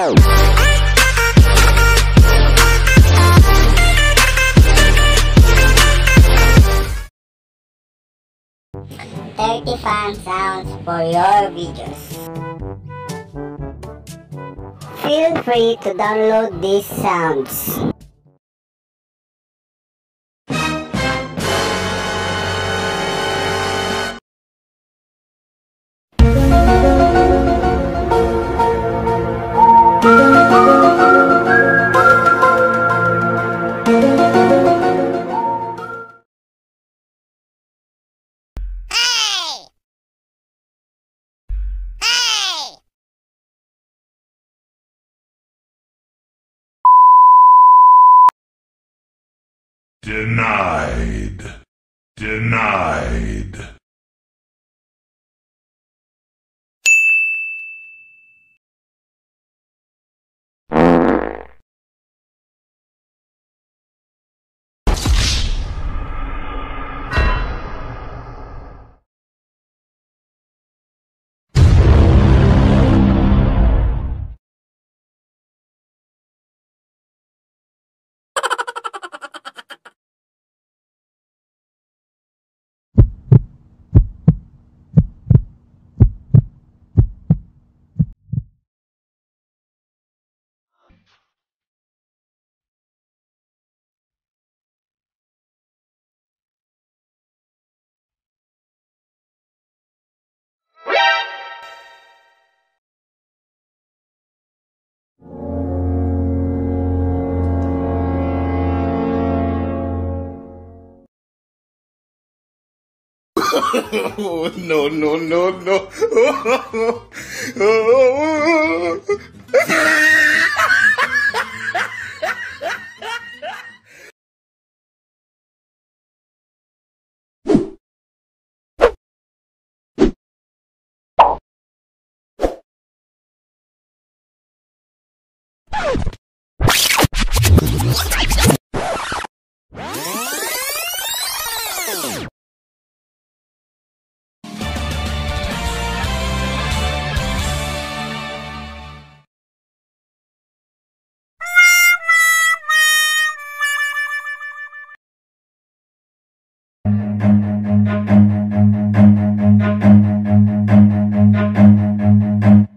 Thirty fan sounds for your videos. Feel free to download these sounds. Denied. Denied. Oh, no, no, no, no.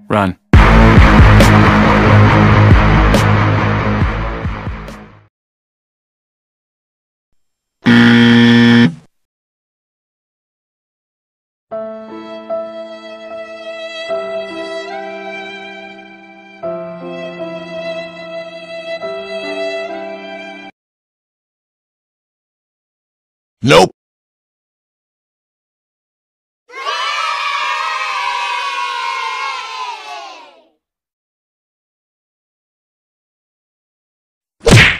Run. Nope. Yeah,